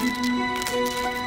Música